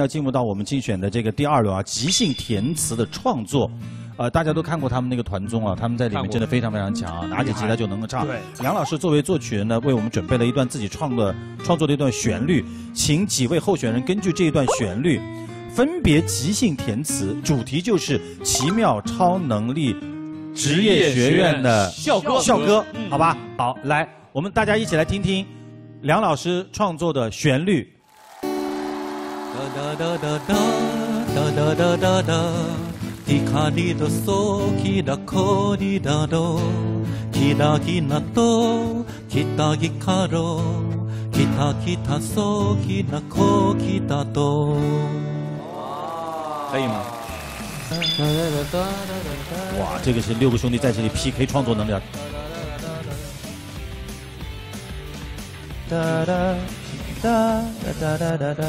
要进入到我们竞选的这个第二轮啊，即兴填词的创作，呃，大家都看过他们那个团综啊，他们在里面真的非常非常强啊，拿起吉他就能够唱。对，杨老师作为作曲人呢，为我们准备了一段自己创的创作的一段旋律，请几位候选人根据这一段旋律，分别即兴填词，主题就是奇妙超能力职业学院的校歌校歌，好吧？好，来，我们大家一起来听听梁老师创作的旋律。哒哒哒哒哒哒哒哒哒，ティカリドソキダコリダド、キダキナト、キタギカロ、キタキタソキダコキダド。可以吗？哇，这个是六个兄弟在这里 PK 创作能力啊！哒哒 哒哒哒哒哒。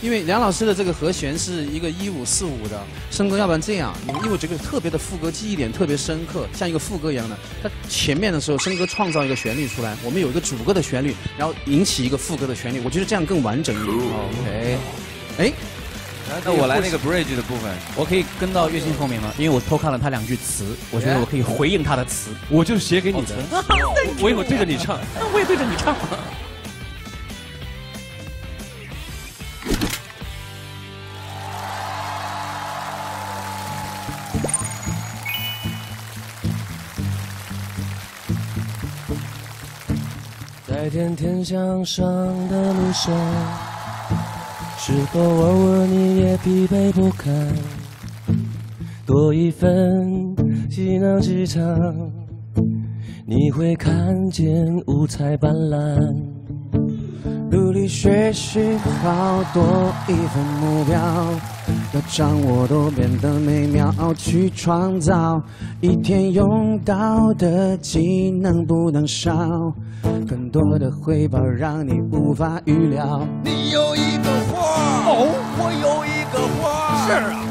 因为梁老师的这个和弦是一个一五四五的，生哥，要不然这样，因为我这个特别的副歌记忆点特别深刻，像一个副歌一样的。他前面的时候，生哥创造一个旋律出来，我们有一个主歌的旋律，然后引起一个副歌的旋律，我觉得这样更完整一点。OK，哎，那我来那个 bridge 的部分，我可以跟到月星后面吗？因为我偷看了他两句词，我觉得我可以回应他的词。我就写给你的，我一会儿对着你唱，那 我也对着你唱。在天天向上的路上，是否偶尔你也疲惫不堪？多一份技能机场，你会看见五彩斑斓。努力学习，好多一份目标，掌握都变得美妙，去创造一天用到的技能不能少，更多的回报让你无法预料。你有一个花，哦，我有一个花，是啊，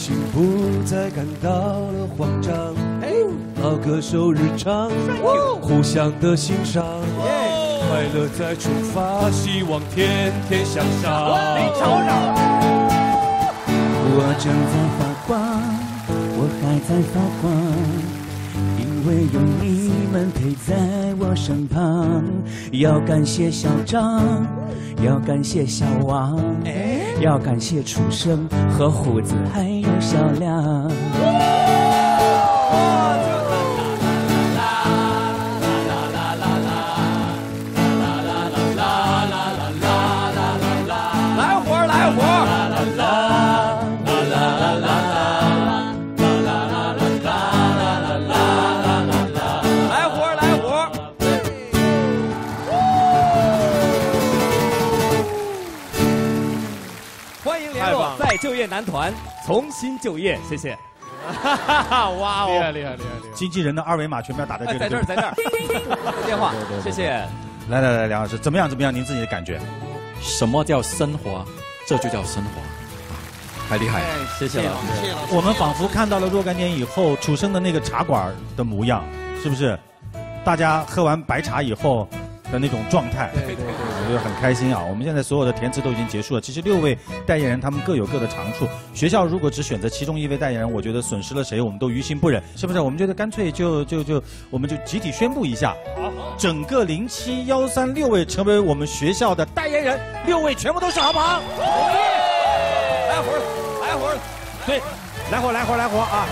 心不再感到了慌张。好歌手日常，互相的欣赏，快乐再出发，希望天天向上。你瞅瞅，我正在发光，我还在发光，因为有你们陪在我身旁。要感谢小张，要感谢小王，要感谢楚生和虎子还有小亮。来活儿来活欢迎联络再就业男团，重新就业，谢谢。哇厉害哦！厉害厉害厉害！经纪人的二维码全部要打在这里，在这儿，在这儿，电话，谢谢。来来来，梁老师，怎么样？怎么样？您自己的感觉？什么叫生活？这就叫生活，太厉害了！谢谢老师。我们仿佛看到了若干年以后楚生的那个茶馆的模样，是不是？大家喝完白茶以后的那种状态，对对对，就是很开心啊！我们现在所有的填词都已经结束了。其实六位代言人他们各有各的长处，学校如果只选择其中一位代言人，我觉得损失了谁，我们都于心不忍，是不是？我们觉得干脆就就就，我们就集体宣布一下，好整个零七幺三六位成为我们学校的代言人，六位全部都是，好不好？来活儿，来活儿，对，来活来活来活啊！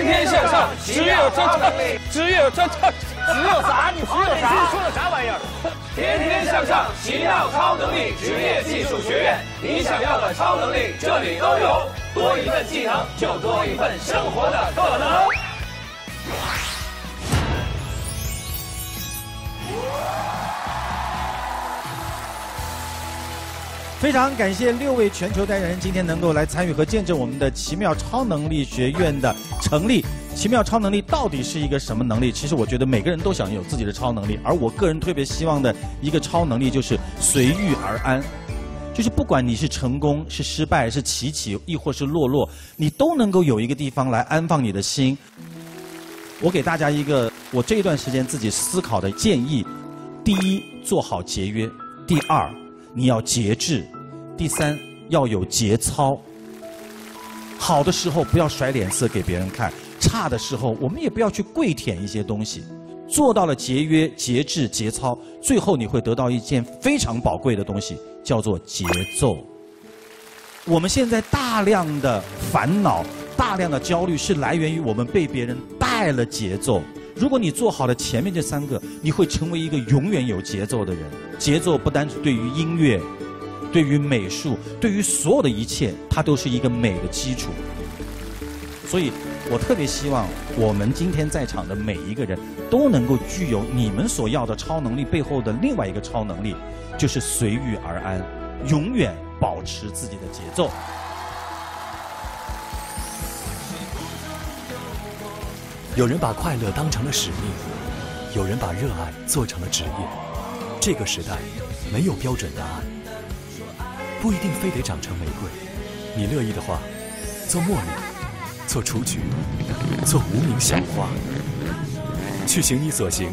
天天向上，只有专场，只有这。只有啥？你只有啥？说的啥玩意儿？天天向上，奇妙超能力职业技术学院，你想要的超能力这里都有，多一份技能就多一份生活的可能。非常感谢六位全球代言人今天能够来参与和见证我们的奇妙超能力学院的成立。奇妙超能力到底是一个什么能力？其实我觉得每个人都想有自己的超能力，而我个人特别希望的一个超能力就是随遇而安。就是不管你是成功是失败是起起亦或是落落，你都能够有一个地方来安放你的心。我给大家一个我这一段时间自己思考的建议：第一，做好节约；第二，你要节制；第三，要有节操。好的时候不要甩脸色给别人看，差的时候我们也不要去跪舔一些东西。做到了节约、节制、节操，最后你会得到一件非常宝贵的东西，叫做节奏。我们现在大量的烦恼、大量的焦虑，是来源于我们被别人带了节奏。如果你做好了前面这三个，你会成为一个永远有节奏的人。节奏不单是对于音乐，对于美术，对于所有的一切，它都是一个美的基础。所以我特别希望我们今天在场的每一个人都能够具有你们所要的超能力背后的另外一个超能力，就是随遇而安，永远保持自己的节奏。有人把快乐当成了使命，有人把热爱做成了职业。这个时代没有标准答案，不一定非得长成玫瑰。你乐意的话，做茉莉，做雏菊，做无名小花，去行你所行，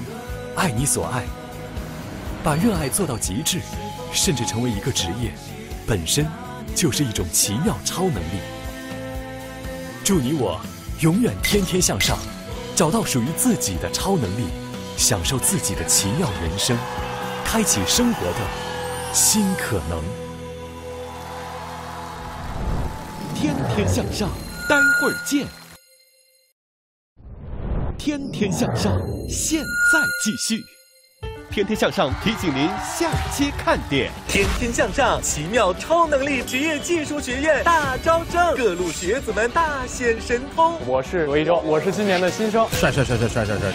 爱你所爱，把热爱做到极致，甚至成为一个职业，本身就是一种奇妙超能力。祝你我永远天天向上，找到属于自己的超能力，享受自己的奇妙人生，开启生活的新可能。天天向上，待会儿见。天天向上，现在继续。天天向上提醒您下期看点。天天向上，奇妙超能力职业技术学院大招生，各路学子们大显神通。我是罗一舟，我是今年的新生。帅帅帅帅帅帅帅！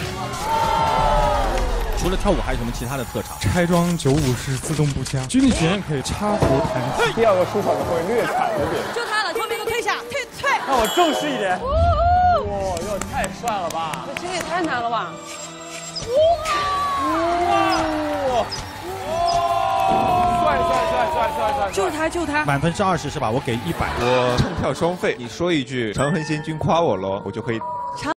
除了跳舞，还有什么其他的特长？拆装九五式自动步枪，军力学院可以插头弹起。第二个出场的会略惨一点。就他了，后面都退下，退退。让我正式一点。哇，这太帅了吧！这也太难了吧！哇！就他，就他。满分是二十是吧？我给一百。我唱跳双废，你说一句“长恨仙君夸我喽”，我就可以。